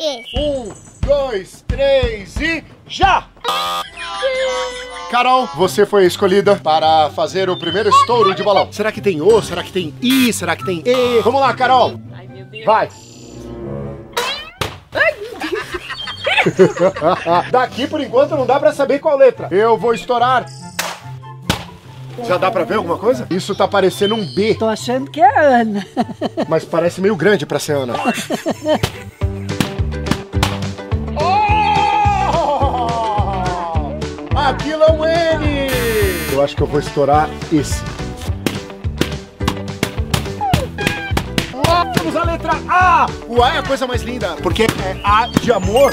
Esse. Um, dois, três e já! Carol, você foi escolhida para fazer o primeiro estouro de balão. Será que tem O? Será que tem I? Será que tem E? Vamos lá, Carol! Ai, meu Deus. Vai! Daqui, por enquanto, não dá pra saber qual letra. Eu vou estourar. Já dá pra ver alguma coisa? Isso tá parecendo um B, Tô achando que é a Ana. mas parece meio grande pra ser Ana. Oh! Aquilo é um N! Eu acho que eu vou estourar esse. Vamos à letra A! O A é a coisa mais linda, porque é A de amor